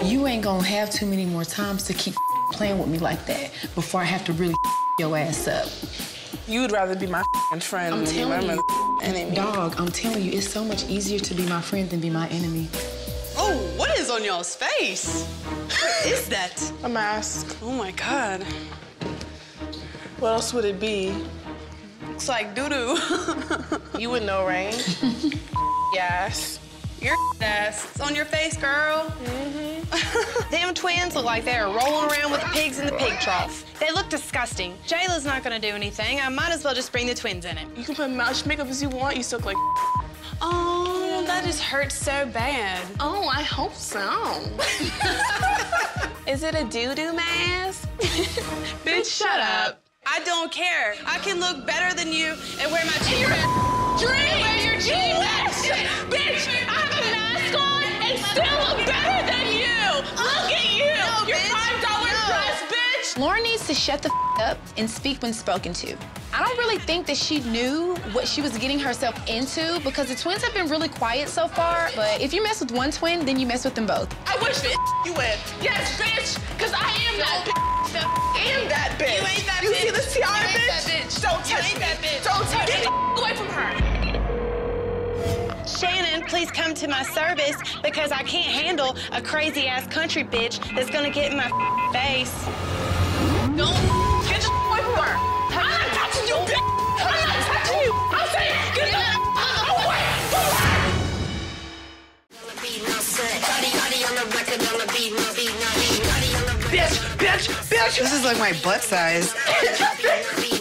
You ain't gonna have too many more times to keep playing with me like that before I have to really your ass up. You'd rather be my friend I'm than be my telling you, enemy. dog, I'm telling you, it's so much easier to be my friend than be my enemy. Oh, what is on y'all's face? What is that? A mask. Oh my god. What else would it be? Looks like doo-doo. You would know, right? yes. Your ass. It's on your face, girl. Mm-hmm. Them twins look like they're rolling around with the pigs in the pig trough. They look disgusting. Jela's not gonna do anything. I might as well just bring the twins in it. You can put as much makeup as you want. You still look like. Oh, that just hurts so bad. Oh, I hope so. Is it a doo-doo mask? Bitch, shut up. I don't care. I can look better than you and wear my t-shirt. Lauren needs to shut the f- up and speak when spoken to. I don't really think that she knew what she was getting herself into because the twins have been really quiet so far. But if you mess with one twin, then you mess with them both. I wish bitch you would. Yes, bitch, because I am that bitch. am that bitch. You ain't that you see bitch. this tiara, You ain't bitch? that bitch. Don't You touch ain't me. that bitch. Don't touch Get me. the away from her. Shannon, please come to my service because I can't handle a crazy ass country bitch that's gonna get in my face. bitch, bitch. This is like my butt size.